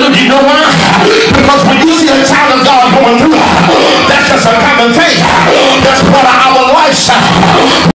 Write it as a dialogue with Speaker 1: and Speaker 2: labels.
Speaker 1: You know why? Because when you see a child of God going through, that's just a common thing. That's